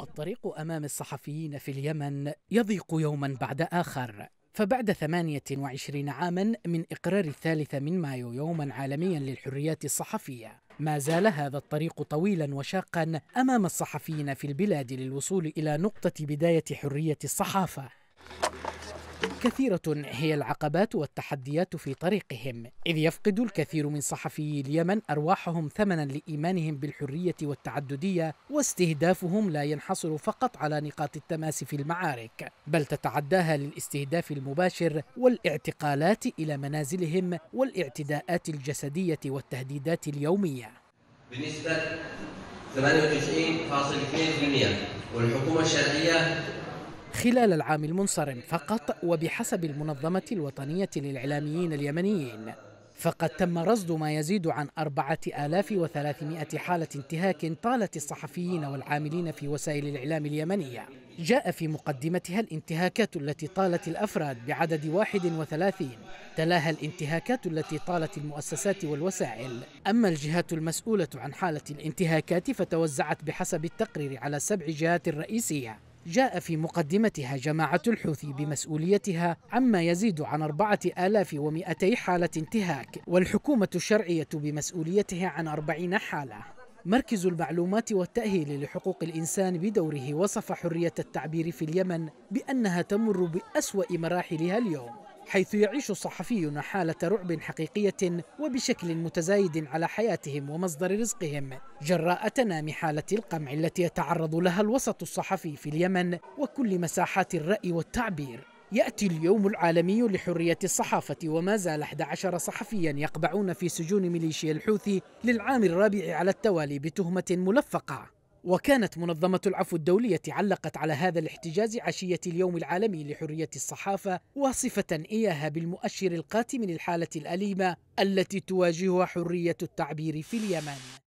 الطريق أمام الصحفيين في اليمن يضيق يوما بعد آخر. فبعد 28 عاما من إقرار الثالث من مايو يوما عالميا للحريات الصحفية ما زال هذا الطريق طويلا وشاقا أمام الصحفيين في البلاد للوصول إلى نقطة بداية حرية الصحافة. كثيرة هي العقبات والتحديات في طريقهم إذ يفقد الكثير من صحفيي اليمن أرواحهم ثمنا لإيمانهم بالحرية والتعددية واستهدافهم لا ينحصر فقط على نقاط التماس في المعارك بل تتعداها للاستهداف المباشر والاعتقالات إلى منازلهم والاعتداءات الجسدية والتهديدات اليومية. بنسبة 98.2% والحكومة الشرعية خلال العام المنصرم فقط وبحسب المنظمة الوطنية للإعلاميين اليمنيين. فقد تم رصد ما يزيد عن 4300 حالة انتهاك طالت الصحفيين والعاملين في وسائل الإعلام اليمنية. جاء في مقدمتها الانتهاكات التي طالت الأفراد بعدد 31 تلاها الانتهاكات التي طالت المؤسسات والوسائل. أما الجهات المسؤولة عن حالة الانتهاكات فتوزعت بحسب التقرير على سبع جهات رئيسية. جاء في مقدمتها جماعة الحوثي بمسؤوليتها عما يزيد عن أربعة آلاف ومئتي حالة انتهاك والحكومة الشرعية بمسؤوليتها عن أربعين حالة. مركز المعلومات والتأهيل لحقوق الإنسان بدوره وصف حرية التعبير في اليمن بأنها تمر بأسوأ مراحلها اليوم. حيث يعيش الصحفيون حالة رعب حقيقية وبشكل متزايد على حياتهم ومصدر رزقهم جراء تنامي حالة القمع التي يتعرض لها الوسط الصحفي في اليمن وكل مساحات الرأي والتعبير. يأتي اليوم العالمي لحرية الصحافة وما زال 11 صحفيا يقبعون في سجون ميليشيا الحوثي للعام الرابع على التوالي بتهمة ملفقة. وكانت منظمة العفو الدولية علقت على هذا الاحتجاز عشية اليوم العالمي لحرية الصحافة واصفة إياها بالمؤشر القاتم للحالة الأليمة التي تواجهها حرية التعبير في اليمن.